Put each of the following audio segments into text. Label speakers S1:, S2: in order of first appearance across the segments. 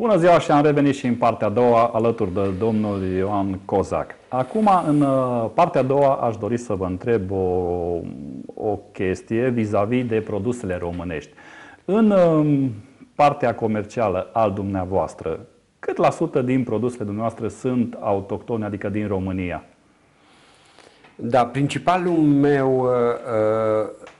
S1: Bună ziua și am revenit și în partea a doua alături de domnul Ioan Cozac. Acum, în uh, partea a doua, aș dori să vă întreb o, o chestie vis-a-vis -vis de produsele românești. În um, partea comercială al dumneavoastră, cât la sută din produsele dumneavoastră sunt autohtone, adică din România?
S2: Da, principalul meu, uh,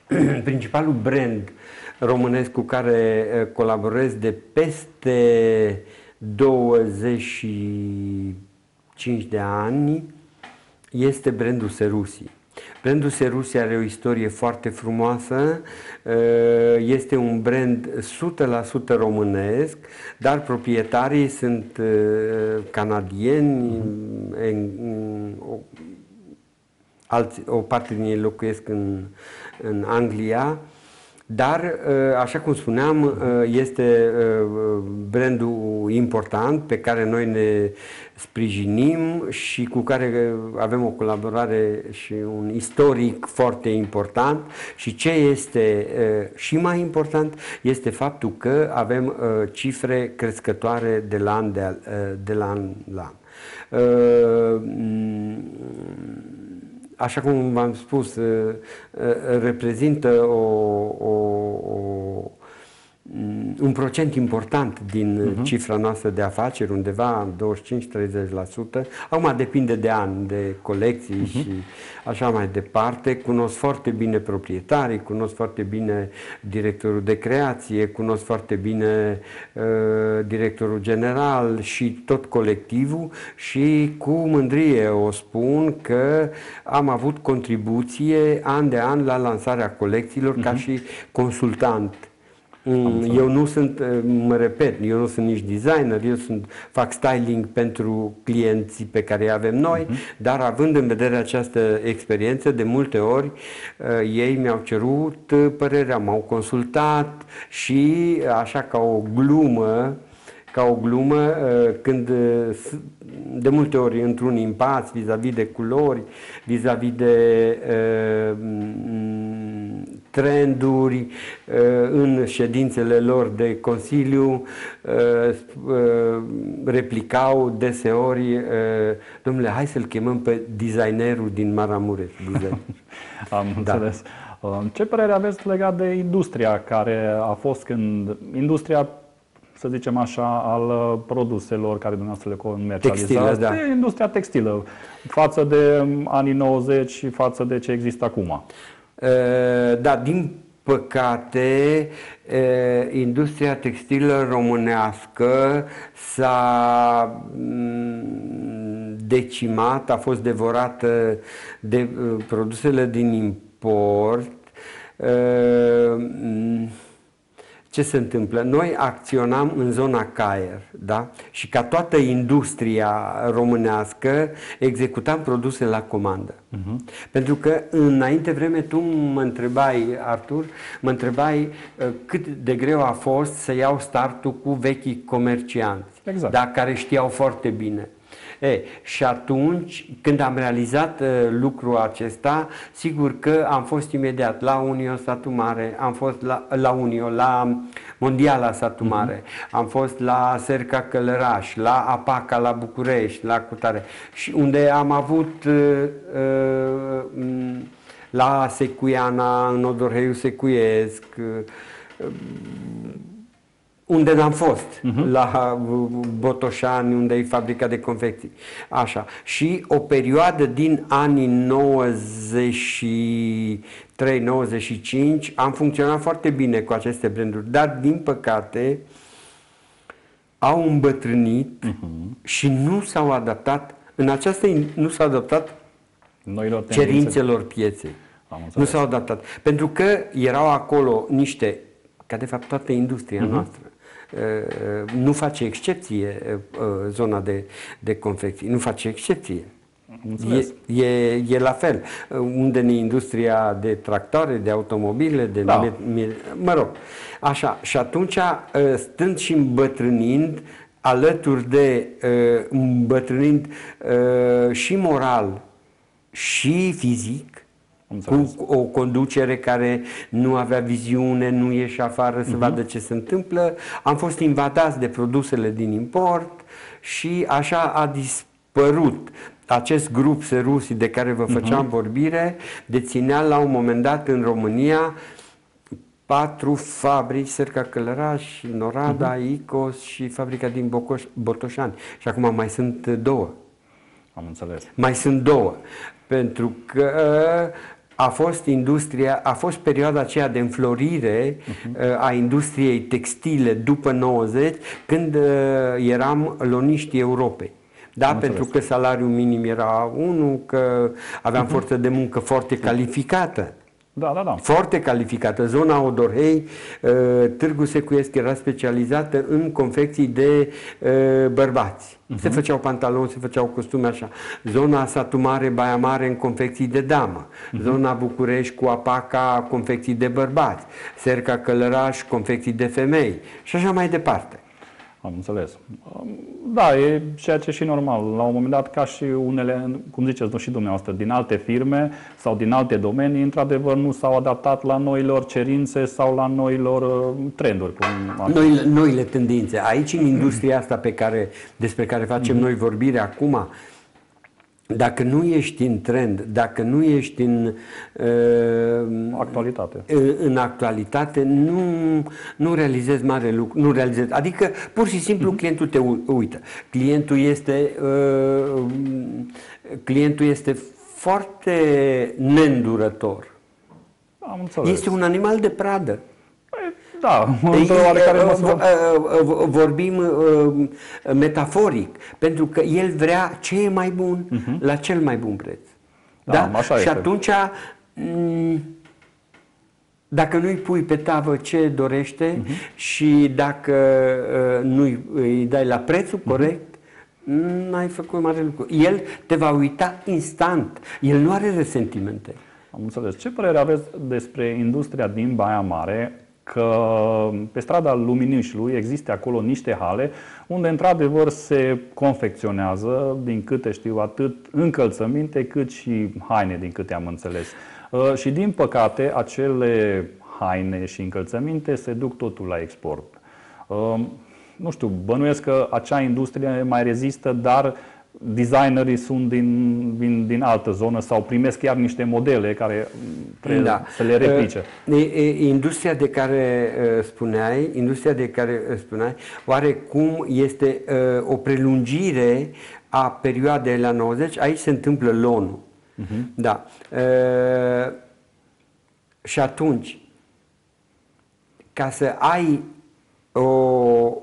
S2: uh, principalul brand românesc cu care uh, colaborez de peste 25 de ani este brandul Serusi. Brandul Serusi are o istorie foarte frumoasă, uh, este un brand 100% românesc, dar proprietarii sunt uh, canadieni, alți, o parte din ei locuiesc în, în Anglia, dar, uh, așa cum spuneam, uh, este uh, brandul important pe care noi ne sprijinim și cu care avem o colaborare și un istoric foarte important. Și ce este și mai important este faptul că avem cifre crescătoare de la an, de, de la an la an așa cum v-am spus, uh, uh, reprezintă o, o, o Mm, un procent important din uh-huh. cifra noastră de afaceri, undeva 25-30%. Acum depinde de an, de colecții uh-huh. și așa mai departe. Cunosc foarte bine proprietarii, cunosc foarte bine directorul de creație, cunosc foarte bine uh, directorul general și tot colectivul și cu mândrie o spun că am avut contribuție an de an la lansarea colecțiilor uh-huh. ca și consultant Mm, eu nu sunt, eh, mă repet, eu nu sunt nici designer, eu sunt, fac styling pentru clienții pe care îi avem noi, uh-huh. dar având în vedere această experiență, de multe ori uh, ei mi-au cerut eh, părerea, m-au consultat și așa ca o glumă, ca o glumă uh, când uh, de multe ori într-un impas vis-a-vis de culori, vis-a-vis de uh, trenduri în ședințele lor de Consiliu, replicau deseori, domnule, hai să-l chemăm pe designerul din Maramureș.
S1: Am da. înțeles. Ce părere aveți legat de industria care a fost când industria să zicem așa, al uh, produselor care dumneavoastră le comercializați, da. de industria textilă, față de um, anii 90 și față de ce există acum.
S2: Uh, da, din păcate, uh, industria textilă românească s-a mm, decimat, a fost devorată de produsele din import. Mm, ce se întâmplă? Noi acționam în zona Caier, da? Și ca toată industria românească executam produse la comandă. Uh-huh. Pentru că înainte vreme tu mă întrebai, Artur, mă întrebai uh, cât de greu a fost să iau startul cu vechii comercianți, exact. da? care știau foarte bine. E, și atunci, când am realizat uh, lucrul acesta, sigur că am fost imediat la Unio Satu Mare, am fost la, la Unio, la Mondiala Satu mhm. Mare, mm-hmm. am fost la Serca Călăraș, la Apaca la București, la Cutare, și unde am avut uh, uh, la Secuiana, în Odorheiu Secuiesc, uh, unde n-am fost, uh-huh. la Botoșani, unde e fabrica de confecții. Așa. Și o perioadă din anii 93-95 am funcționat foarte bine cu aceste branduri, dar din păcate au îmbătrânit uh-huh. și nu s-au adaptat în această nu s-au adaptat Noilor cerințelor pieței. Nu s-au adaptat. Pentru că erau acolo niște, ca de fapt toată industria uh-huh. noastră, Uh, nu face excepție uh, zona de, de confecții, nu face excepție. E, e, e la fel. Uh, unde în industria de tractoare, de automobile, de da. Me, me, mă rog. Așa. Și atunci, stând și îmbătrânind, alături de îmbătrânind și moral și fizic, cu o conducere care nu avea viziune, nu ieșea afară să uh-huh. vadă ce se întâmplă. Am fost invadați de produsele din import și așa a dispărut acest grup Serusi de care vă făceam uh-huh. vorbire, deținea la un moment dat în România patru fabrici, Serca Călăraș, Norada, uh-huh. Icos și fabrica din Bocoș, Botoșani. Și acum mai sunt două.
S1: Am înțeles.
S2: Mai sunt două. Pentru că a fost industria, a fost perioada aceea de înflorire uh-huh. a industriei textile după 90, când uh, eram loniștii Europei. Da, Am pentru înțeles. că salariul minim era unul, că aveam uh-huh. forță de muncă foarte calificată.
S1: Da, da, da.
S2: Foarte calificată. Zona Odorhei, uh, Târgu Secuiesc era specializată în confecții de uh, bărbați. Uh-huh. Se făceau pantaloni, se făceau costume așa. Zona Satu Mare, Baia Mare în confecții de damă. Uh-huh. Zona București cu Apaca, confecții de bărbați. Serca Călăraș, confecții de femei. Și așa mai departe.
S1: Am înțeles. Da, e ceea ce e și normal. La un moment dat, ca și unele, cum ziceți și dumneavoastră, din alte firme sau din alte domenii, într-adevăr nu s-au adaptat la noilor cerințe sau la noilor uh, trenduri.
S2: Cum noile, noile tendințe. Aici, în industria asta pe care, despre care facem mm-hmm. noi vorbire acum, dacă nu ești în trend, dacă nu ești în
S1: uh, actualitate,
S2: în, în actualitate, nu, nu realizezi mare lucru, nu realizezi, adică pur și simplu uh-huh. clientul te uită. Clientul este uh, clientul este foarte neîndurător.
S1: Am înțeles.
S2: Este un animal de pradă.
S1: Da, într-o oarecare măsură.
S2: Vorbim metaforic, pentru că el vrea ce e mai bun uh-huh. la cel mai bun preț. Da? da? Așa și este. atunci, dacă nu-i pui pe tavă ce dorește uh-huh. și dacă nu îi dai la prețul uh-huh. corect, n-ai făcut mare lucru. El te va uita instant. El nu are resentimente.
S1: Am înțeles. Ce părere aveți despre industria din Baia Mare? Că pe strada Luminișului există acolo niște hale unde într-adevăr se confecționează, din câte știu, atât încălțăminte cât și haine, din câte am înțeles. Uh, și din păcate, acele haine și încălțăminte se duc totul la export. Uh, nu știu, bănuiesc că acea industrie mai rezistă, dar designerii sunt din, din, din altă zonă sau primesc chiar niște modele care trebuie da. să le replice.
S2: Uh, industria de care uh, spuneai, industria de care uh, spuneai, oarecum este o prelungire a perioadei la 90, aici se întâmplă lonul. Uh-huh. Da. Și atunci, ca să ai o,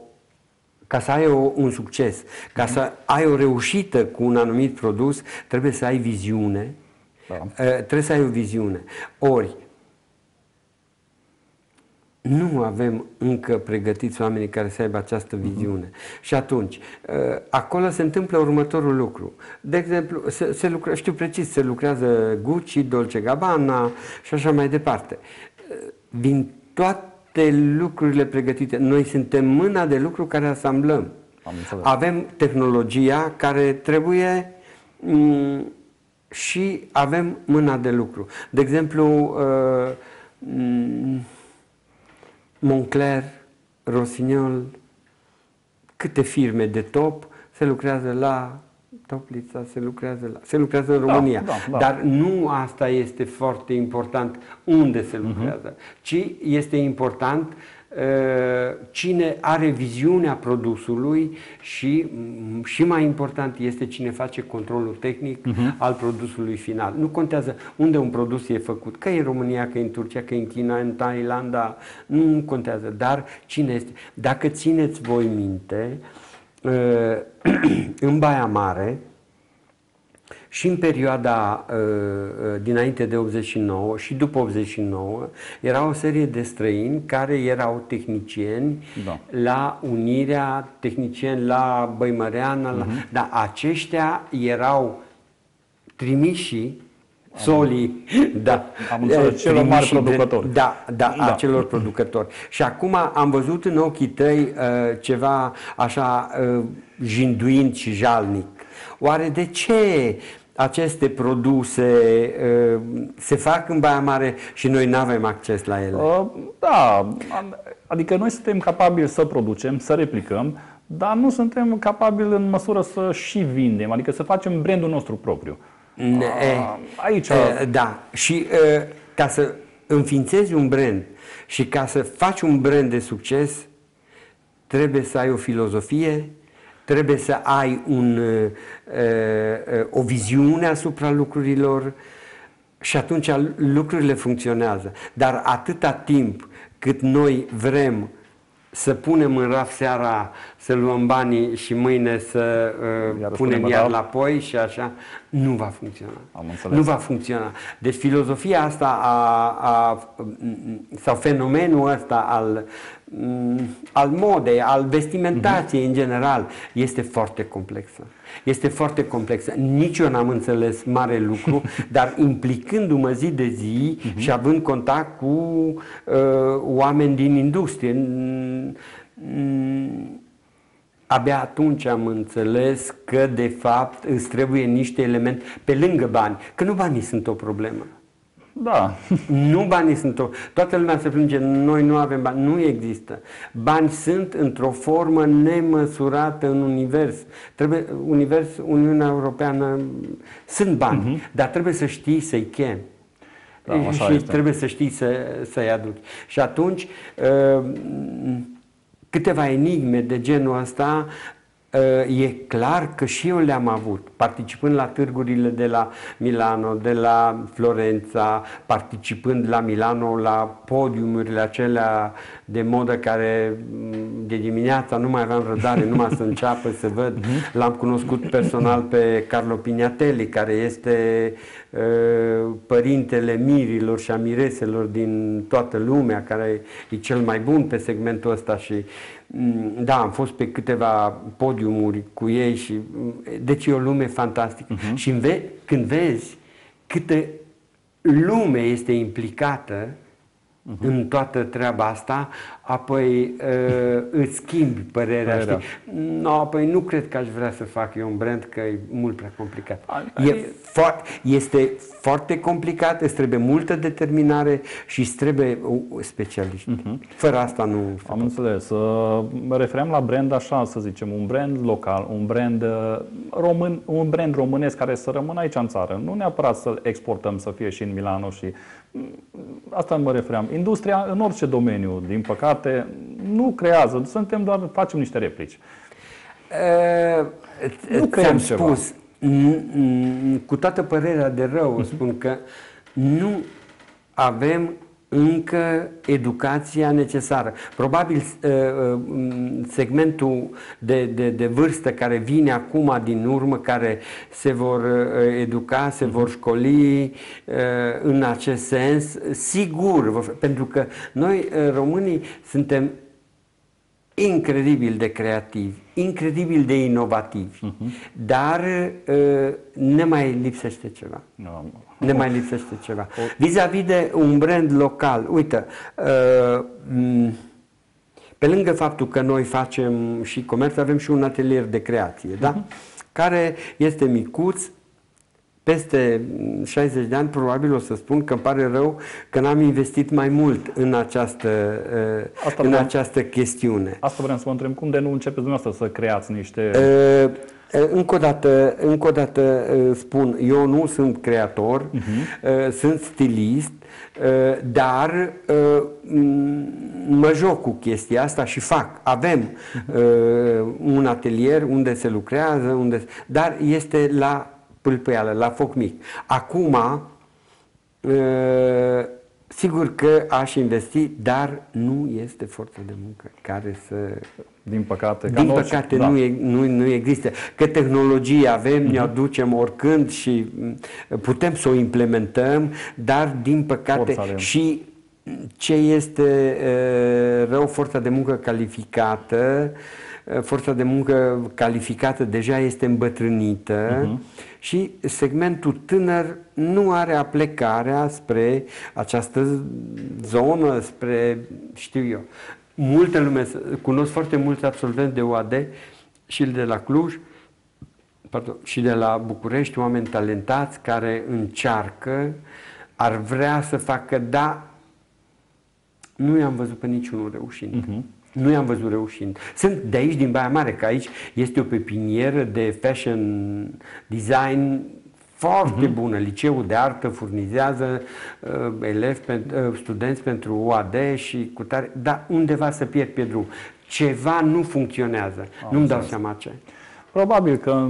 S2: ca să ai o, un succes, ca mm-hmm. să ai o reușită cu un anumit produs, trebuie să ai viziune. Da. Uh, trebuie să ai o viziune. Ori, nu avem încă pregătiți oamenii care să aibă această mhm. viziune. Uh-huh. Și atunci, uh, acolo se întâmplă următorul lucru. De exemplu, se, se lucra, știu precis, se lucrează Gucci, Dolce Gabbana și așa mai departe. Uh, vin toate toate lucrurile pregătite. Noi suntem mâna de lucru care asamblăm. Am avem tehnologia care trebuie m- și avem mâna de lucru. De exemplu, uh, m- Moncler, Rossignol, câte firme de top se lucrează la Toplița se lucrează, la, se lucrează în da, România. Da, da, da. Dar nu asta este foarte important unde se mhm. lucrează, uh-huh. ci este important uh, cine are viziunea produsului și, mm, și mai important este cine face controlul tehnic uh-huh. al produsului final. Nu contează unde un produs e făcut, că e în România, că e în Turcia, că e în China, în Thailanda, nu contează, dar cine este. Dacă țineți voi minte, uh, în Baia Mare și în perioada uh, uh, dinainte de 89 și după 89 era o serie de străini care erau tehnicieni da. la Unirea, tehnicieni la Băimăreana, uh-huh. la, mhm. dar aceștia erau trimiși Soli, da.
S1: Am înțeles, celor mari producători.
S2: Da, da, da, acelor producători. Și acum am văzut în ochii tăi uh, ceva așa uh, jinduind și jalnic. Oare de ce aceste produse uh, se fac în Baia Mare și noi nu avem acces la ele? Uh,
S1: da, adică noi suntem capabili să producem, să replicăm, dar nu suntem capabili în măsură să și vindem, adică să facem brandul nostru propriu.
S2: Ne, Aici. Da, și ca să înființezi un brand și ca să faci un brand de succes, trebuie să ai o filozofie, trebuie să ai un, o viziune asupra lucrurilor și atunci lucrurile funcționează. Dar atâta timp cât noi vrem să punem în raf seara, să luăm banii și mâine să uh, iar punem iar la poi și așa, nu va funcționa. Am nu va funcționa. Deci filozofia asta a, a, sau fenomenul ăsta al Mm, al modei, al vestimentației uh-huh. în general, este foarte complexă. Este foarte complexă. Nici eu n-am înțeles mare lucru, dar implicându-mă zi de zi uh-huh. și având contact cu uh, oameni din industrie, mm, abia atunci am înțeles că de fapt îți trebuie niște elemente pe lângă bani, că nu banii sunt o problemă.
S1: Da.
S2: Nu banii sunt o... Toată lumea se plânge, noi nu avem bani. Nu există. Bani sunt într-o formă nemăsurată în univers. Trebuie, univers, Uniunea Europeană, sunt bani, uh-huh. dar trebuie să știi să-i chemi. Da, și este. trebuie să știi să, să-i aduci. Și atunci, uh, câteva enigme de genul ăsta e clar că și eu le-am avut, participând la târgurile de la Milano, de la Florența, participând la Milano la podiumurile acelea de modă care de dimineața nu mai aveam rădare, numai să înceapă să văd. Mhm. L-am cunoscut personal pe Carlo Pignatelli, care este uh, părintele mirilor și a mireselor din toată lumea, care e cel mai bun pe segmentul ăsta și Mm, da, am fost pe câteva podiumuri cu ei și mm, deci e o lume fantastică. Uh-huh. Și ve- când vezi câtă lume este implicată uh-huh. în toată treaba asta, apoi uh, îți schimbi părerea, știi? No, păi nu cred că aș vrea să fac eu un brand, că e mult prea complicat. E fo- este foarte complicat, îți trebuie multă determinare și îți trebuie specialiști. Uh-huh. Fără asta nu...
S1: Am înțeles. Mă referem la brand așa, să zicem, un brand local, un brand uh, român, un brand românesc care să rămână aici în țară. Nu neapărat să exportăm, să fie și în Milano și asta mă refeream. Industria în orice domeniu, din păcate, nu creează, suntem doar, facem niște replici.
S2: Uh, nu ți-am spus, cu toată părerea de rău, uh-huh. spun că nu avem încă educația necesară. Probabil uh, uh, segmentul de, de, de vârstă care vine acum din urmă, care se vor uh, educa, se vor școli în acest sens, sigur, pentru că noi românii suntem incredibil de creativi, incredibil de inovativi, uh-huh. dar ne mai lipsește ceva. No. Ne mai lipsește ceva. Vis-a-vis de un brand local, uite, uh, pe lângă faptul că noi facem și comerț, avem și un atelier de creație, uh-huh. da? Mhm. care este micuț, peste 60 de ani probabil o să spun că îmi pare rău că n-am investit mai mult în această, uh, Asta în vreau, această chestiune.
S1: Asta vreau să vă întreb, cum de nu începeți dumneavoastră să creați niște...
S2: Uh, încă o dată, încă o dată spun, eu nu sunt creator, uh-huh. sunt stilist, dar mă joc cu chestia asta și fac. Avem uh-huh. un atelier unde se lucrează, unde, dar este la pâlpâială, la foc mic. Acum, sigur că aș investi, dar nu este forță de muncă care să
S1: din păcate.
S2: Din păcate da. nu, e, nu, nu există. Că tehnologie avem, uh-huh. ne mhm. aducem oricând și mm, putem să o implementăm, dar din păcate și ce este uh, rău, forța de muncă calificată, uh, forța de muncă calificată deja este îmbătrânită uh-huh. și segmentul tânăr nu are aplecarea spre această zonă, spre, știu eu, multă lume, cunosc foarte mulți absolvenți de UAD și de la Cluj, pardon, și de la București oameni talentați care încearcă, ar vrea să facă, da, nu i-am văzut pe niciunul reușind. Uh-huh. Nu i-am văzut reușind. Sunt de aici, din Baia Mare, că aici este o pepinieră de fashion design foarte uh-huh. bună. Liceul de artă furnizează uh, elevi, pen, uh, studenți pentru UAD și cu tare, dar undeva să pierd pe drum. Ceva nu funcționează. Am Nu-mi dau seama ce.
S1: Probabil că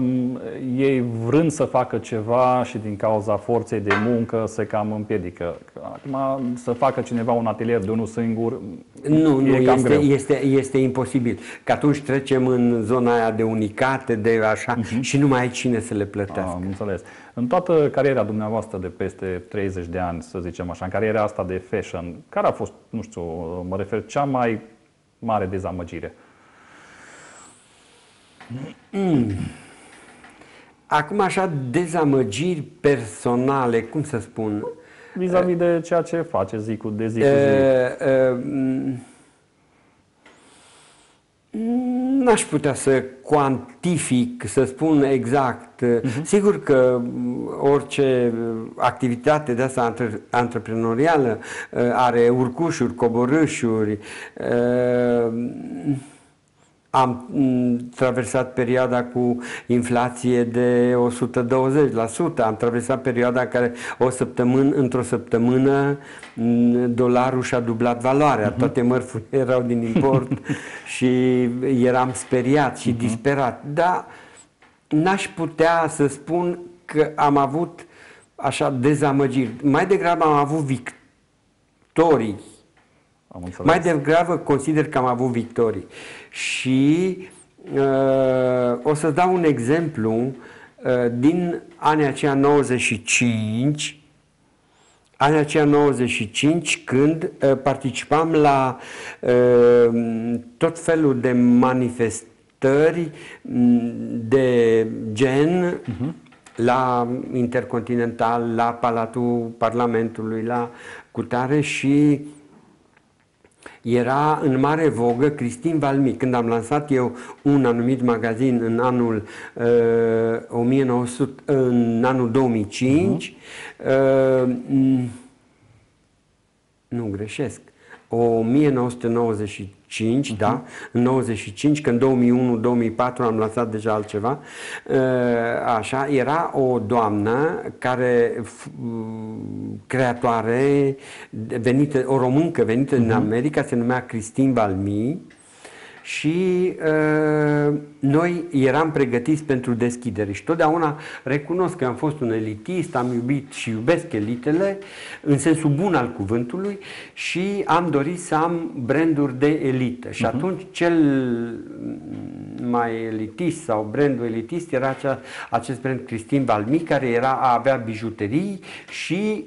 S1: ei vrând să facă ceva și din cauza forței de muncă se cam împiedică. Acum să facă cineva un atelier de unul singur
S2: Nu, nu, cam este, greu. Este, este imposibil. Că atunci trecem în zona aia de unicate, de așa, uh-huh. și nu mai ai cine să le plătească. Am
S1: înțeles. În toată cariera dumneavoastră de peste 30 de ani, să zicem așa, în cariera asta de fashion, care a fost, nu știu, mă refer, cea mai mare dezamăgire?
S2: Mm. Acum așa dezamăgiri personale, cum să spun?
S1: Vis-a-vis de ceea ce face zi cu, de zi cu zi. Uh, uh,
S2: N-aș putea să cuantific, să spun exact. Uh-huh. Sigur că orice activitate de asta antreprenorială are urcușuri, coborâșuri. Am traversat perioada cu inflație de 120%, am traversat perioada în care o săptămână, într-o săptămână dolarul și-a dublat valoarea, uh-huh. toate mărfurile erau din import și eram speriat și uh-huh. disperat. Dar n-aș putea să spun că am avut așa dezamăgiri. Mai degrabă am avut victorii am înțeles. Mai degrabă consider că am avut victorii. Și uh, o să dau un exemplu uh, din anii aceia 95, anii aceia 95, când uh, participam la uh, tot felul de manifestări mm, de gen uh-huh. la Intercontinental, la Palatul Parlamentului, la Cutare și era în mare vogă Cristin Valmi. Când am lansat eu un anumit magazin în anul, uh, 1900, în anul 2005, uh-huh. uh, nu greșesc, 1995, uh-huh. da, în 95, că în 2001-2004 am lansat deja altceva, uh, așa, era o doamnă care, creatoare, venită, o româncă venită uh-huh. din mhm. America, se numea Cristin Valmi, și uh, noi eram pregătiți pentru deschidere și totdeauna recunosc că am fost un elitist, am iubit și iubesc elitele în sensul bun al cuvântului și am dorit să am branduri de elită și uh-huh. atunci cel mai elitist sau brandul elitist era acea, acest brand Cristin Valmi care era a avea bijuterii și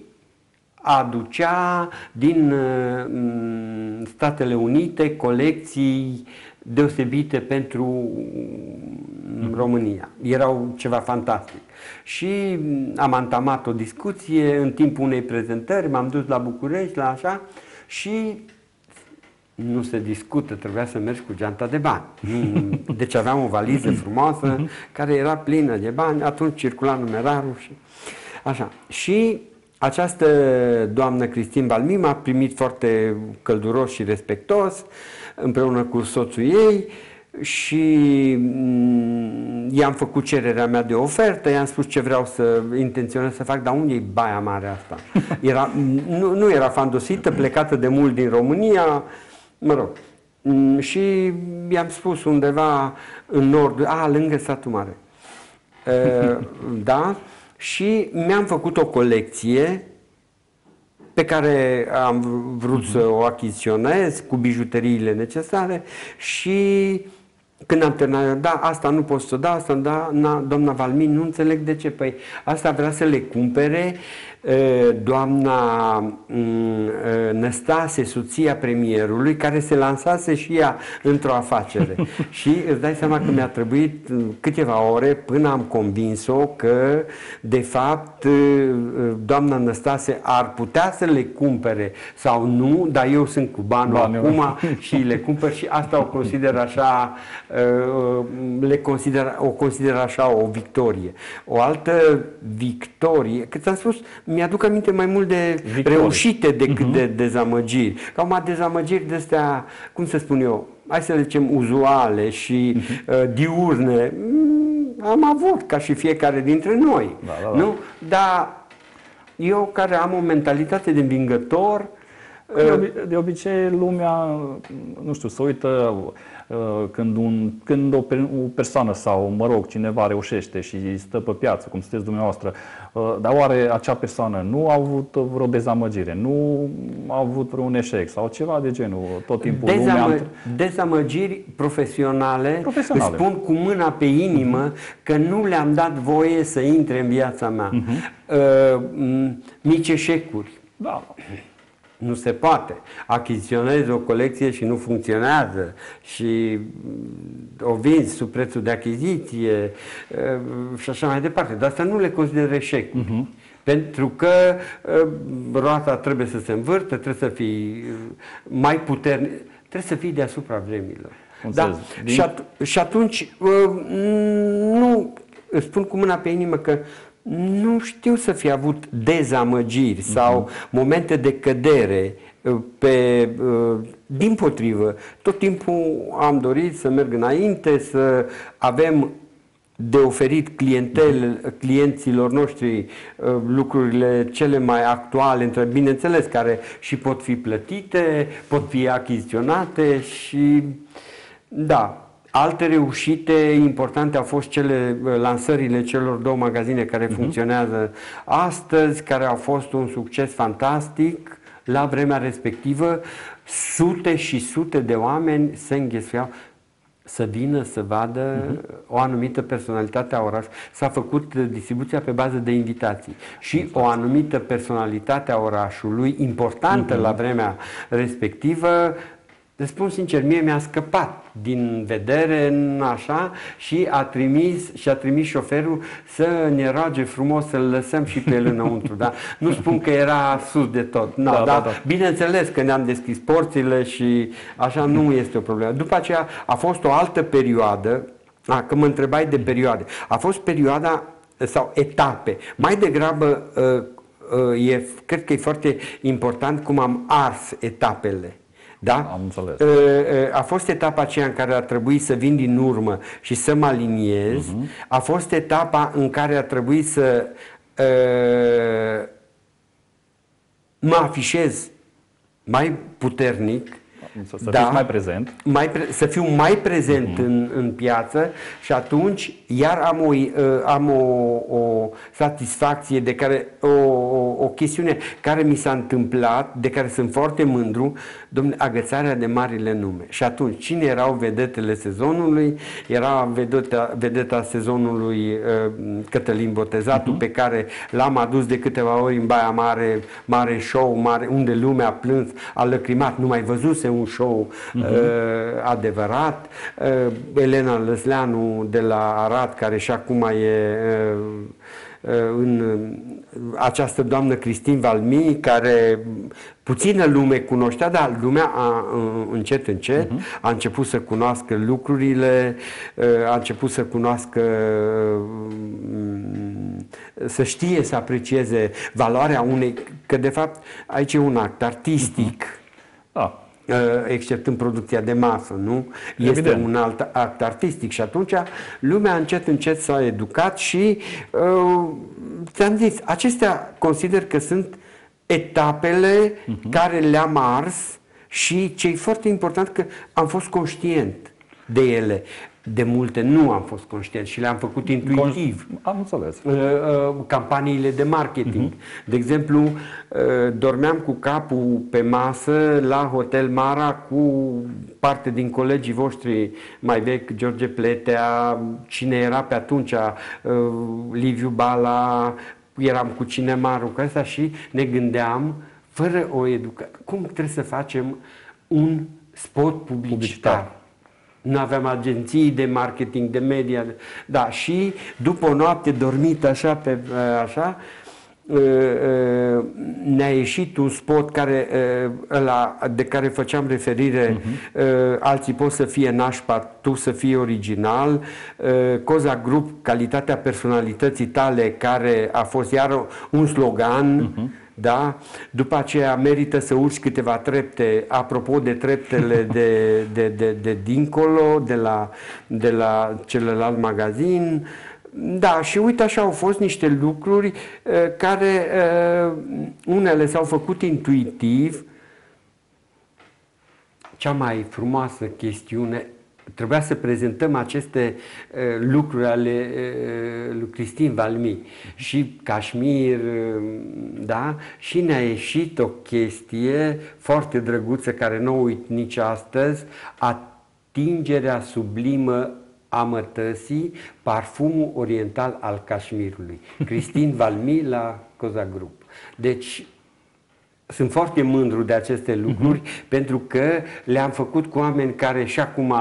S2: aducea din uh, Statele Unite colecții deosebite pentru mm, România. Erau ceva fantastic. Și am antamat o discuție în timpul unei prezentări, m-am dus la București, la așa, și nu se discută, trebuia să mergi cu geanta de bani. Deci aveam o valiză frumoasă care era plină de bani, atunci circula numerarul și așa. Și această doamnă Cristin Balmi m-a primit foarte călduros și respectos împreună cu soțul ei și mm, i-am făcut cererea mea de ofertă, i-am spus ce vreau să intenționez să fac, dar unde e baia mare asta? Era, nu, nu era fandosită, plecată de mult din România, mă rog. Mm, și i-am spus undeva în nord, a, lângă satul mare. da? Și mi-am făcut o colecție pe care am vrut să o achiziționez cu bijuteriile necesare și când am terminat, da, asta nu pot să da, asta da, na, doamna Valmin, nu înțeleg de ce. Păi asta vrea să le cumpere doamna mm, Năstase, soția premierului, care se lansase și ea într-o afacere. și îți dai seama că mi-a trebuit câteva ore până am convins-o că, de fapt, doamna Năstase ar putea să le cumpere sau nu, dar eu sunt cu banul Bani, acum și le cumpăr și asta o consider așa, le consider, o consider așa o victorie. O altă victorie, că ți-am spus, mi-aduc aminte mai mult de victorie. reușite decât uh-huh. de dezamăgiri. Ca mai dezamăgiri de astea, cum să spun eu, hai să le zicem uzuale și uh-huh. uh, diurne, mm, am avut ca și fiecare dintre noi. Da, da, da. Nu? Dar eu care am o mentalitate de învingător,
S1: de, obi- de obicei lumea, nu știu, se uită Uh, când, un, când o, o persoană sau, mă rog, cineva reușește și stă pe piață, cum sunteți dumneavoastră, uh, dar oare acea persoană nu a avut vreo dezamăgire, nu a avut vreun eșec sau ceva de genul? Tot timpul Dezamă, lumea...
S2: Dezamăgiri profesionale, profesionale, spun cu mâna pe inimă uh-huh. că nu le-am dat voie să intre în viața mea. Uh-huh. Uh, mici eșecuri. Da. Nu se poate. Achiziționezi o colecție și nu funcționează și o vinzi sub prețul de achiziție și așa mai departe. Dar asta nu le consider eșec. Uh-huh. Pentru că roata trebuie să se învârtă, trebuie să fii mai puternic, trebuie să fii deasupra vremilor. Da? Din... Și, at- și atunci nu spun cu mâna pe inimă că nu știu să fi avut dezamăgiri sau uh-huh. momente de cădere uh, pe, uh, din potrivă, tot timpul am dorit să merg înainte, să avem de oferit clientel, mhm. clienților noștri uh, lucrurile cele mai actuale, între bineînțeles, care și pot fi plătite, pot fi achiziționate și da, Alte reușite importante au fost cele uh, lansările celor două magazine care uh-huh. funcționează astăzi, care au fost un succes fantastic la vremea respectivă. Sute și sute de oameni se înghesuiau să vină să vadă uh-huh. o anumită personalitate a orașului. S-a făcut uh, distribuția pe bază de invitații și o anumită personalitate a orașului, importantă uh-huh. la vremea respectivă, le spun sincer, mie mi-a scăpat din vedere în așa și a trimis, și a trimis șoferul să ne roage frumos să-l lăsăm și pe el înăuntru. Da? Nu spun că era sus de tot. No, da, da, da. Bineînțeles că ne-am deschis porțile și așa nu este o problemă. După aceea a fost o altă perioadă, a, că mă întrebai de perioade, a fost perioada sau etape. Mai degrabă uh, uh, e, cred că e foarte important cum am ars etapele. Da?
S1: Am înțeles.
S2: A fost etapa aceea în care a trebuit să vin din urmă și să mă aliniez. Uh-huh. A fost etapa în care a trebuit să uh, mă afișez mai puternic
S1: să, să da, mai prezent.
S2: Mai pre- să fiu mai prezent uh-huh. în, în piață și atunci iar am o, uh, am o, o satisfacție de care, o, o, o chestiune care mi s-a întâmplat, de care sunt foarte mândru, domne, agățarea de marile nume. Și atunci, cine erau vedetele sezonului? Era vedeta, vedeta sezonului uh, Cătălin Botezatul, uh-huh. pe care l-am adus de câteva ori în Baia Mare, mare show, mare, unde lumea a plâns, a lăcrimat, nu mai văzuse un show uh-huh. uh, adevărat. Uh, Elena Lăsleanu de la Arad, care și acum e uh, uh în uh, această doamnă Cristin Valmi, care puțină lume cunoștea, dar lumea a, încet, încet uh-huh. a început să cunoască lucrurile, uh, a început să cunoască, să știe, să aprecieze valoarea unei, că de fapt aici e un act artistic. Uh-huh. Da. Uh, exceptând producția de masă, nu? Este Evident. un alt act artistic și atunci lumea încet, încet s-a educat și uh, ți-am zis, acestea consider că sunt etapele uh-huh. care le-am ars și ce e foarte important că am fost conștient de ele de multe nu am fost conștient și le-am făcut intuitiv.
S1: Am înțeles. Uh,
S2: uh, campaniile de marketing. Uh-huh. De exemplu, uh, dormeam cu capul pe masă la Hotel Mara cu parte din colegii voștri mai vechi, George Pletea, cine era pe atunci, Liviu Bala, eram cu cinemarul cu asta și ne gândeam, fără o educație, cum trebuie să facem un spot publicitar. publicitar. Nu aveam agenții de marketing, de media. Da, și după o noapte dormită așa, pe, așa Uh, uh, ne-a ieșit un spot care, uh, ăla, de care făceam referire, uh-huh. alții pot să fie nașpa, tu să fii original, Coza Group, calitatea personalității tale, care a fost iar un slogan, uh-huh. Da? După aceea merită să urci câteva trepte, apropo de treptele de, de, de, de dincolo, de la, de la celălalt magazin. Uh, da, și uite așa au fost niște lucruri uh, care uh, unele s-au făcut intuitiv. Cea mai frumoasă chestiune trebuia să prezentăm aceste uh, lucruri ale uh, lui Cristin Valmi și Cașmir, uh, da? Și ne-a ieșit o chestie foarte drăguță care nu o uit nici astăzi, atingerea sublimă a mătăsii, parfumul oriental al Cașmirului. Cristin Valmi la Coza Group. Deci, sunt foarte mândru de aceste lucruri uh-huh. pentru că le-am făcut cu oameni care și acum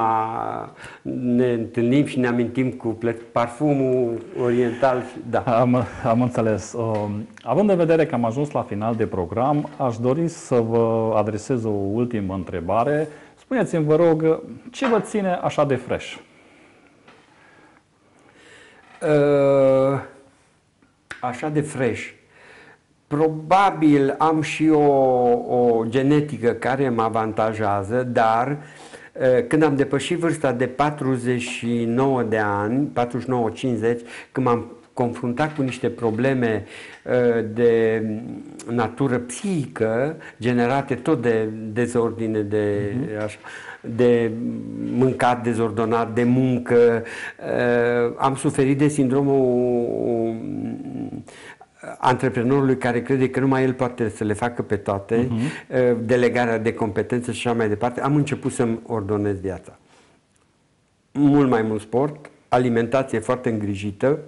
S2: ne întâlnim și ne amintim cu parfumul oriental. Da.
S1: Am, am înțeles. Uh, având în vedere că am ajuns la final de program, aș dori să vă adresez o ultimă întrebare. Spuneți-mi, vă rog, ce vă ține așa de fresh?
S2: Uh, așa de fresh. Probabil am și o, o genetică care mă avantajează, dar uh, când am depășit vârsta de 49 de ani, 49-50, când m-am confruntat cu niște probleme uh, de natură psihică, generate tot de dezordine, de uh-huh. așa, de mâncat dezordonat, de muncă. Uh, am suferit de sindromul antreprenorului care crede că numai el poate să le facă pe toate, uh-huh. delegarea de competențe și așa mai departe, am început să-mi ordonez viața. Mult mai mult sport, alimentație foarte îngrijită,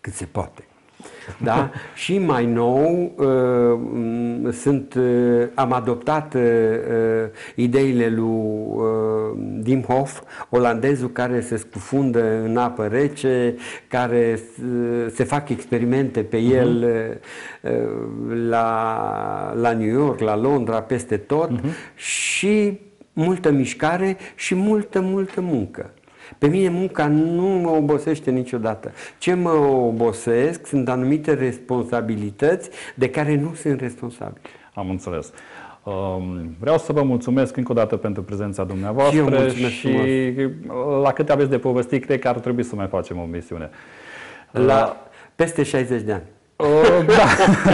S2: cât se poate. Da? și mai nou uh, sunt, uh, am adoptat uh, uh ideile lui uh, Dim Hof, olandezul care se scufundă în apă rece, care uh, se fac experimente pe uh-huh. el uh, la, la New York, la Londra, peste tot uh-huh. și multă mișcare și multă, multă muncă. Pe mine munca nu mă obosește niciodată. Ce mă obosesc sunt anumite responsabilități de care nu sunt responsabil.
S1: Am înțeles. Um, vreau să vă mulțumesc încă o dată pentru prezența dumneavoastră
S2: și,
S1: și la câte aveți de povestit, cred că ar trebui să mai facem o misiune.
S2: La peste 60 de ani.
S1: Uh, da.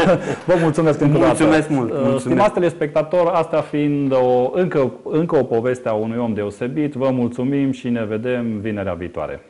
S1: Vă mulțumesc încă o
S2: dată. Mulțumesc mult. Uh, mulțumesc.
S1: Stimați telespectatori, asta fiind o, încă, încă o poveste a unui om deosebit, vă mulțumim și ne vedem vinerea viitoare.